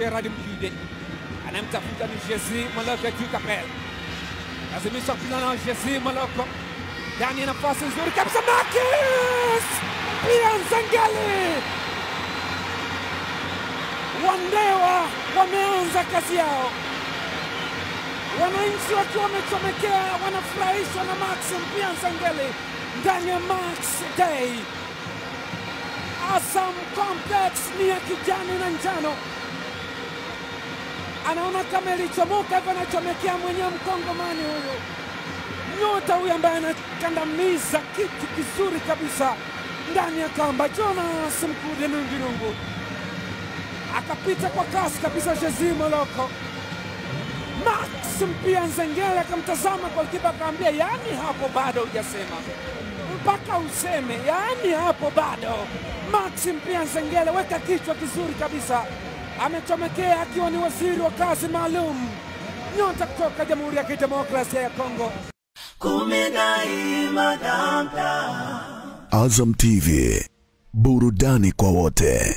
Gerard Mjude anamtafuta ni Jesse Maloko juu Kapel, lazimisha mpira na Jesse Maloko ndani ya nafasi nzuri kabisa, Marcus. Pia Nzengeli Wandewa wameanza kazi wananchi wakiwa wamechomekea, wanafurahishwa na Max Mpia Nzengeli ndani ya Max Day. Azam Complex ni ya kijani na njano, anaona kama ilichomoka hivyo, anachomekea mwenyewe mkongomani huyu, nyota huyu ambaye anakandamiza kitu kizuri kabisa ndani ya kamba. Jonas Mkude Nungirungu akapita kwa kasi kabisa, Jezi Moloko. Max Mpia Nzengeli akamtazama golikipa akaambia, yaani hapo bado hujasema. Mpaka useme, yaani hapo bado. Max Mpia nzengele weka kichwa kizuri kabisa, amechomekea akiwa ni waziri wa kazi maalum, nyota kutoka Jamhuri ya Kidemokrasia ya Kongo. Azam TV, burudani kwa wote.